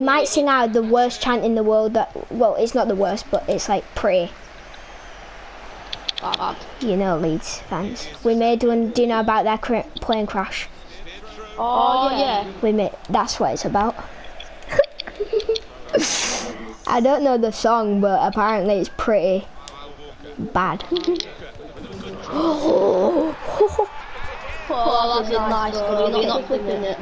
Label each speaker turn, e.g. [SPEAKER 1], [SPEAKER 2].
[SPEAKER 1] Might sing out the worst chant in the world that, well, it's not the worst, but it's like pray
[SPEAKER 2] uh,
[SPEAKER 1] You know, Leeds fans. We made one, do you know about their plane crash?
[SPEAKER 2] Oh, yeah.
[SPEAKER 1] We made, that's what it's about. I don't know the song, but apparently it's pretty bad.
[SPEAKER 2] Oh, that's a nice one. You're not flipping it.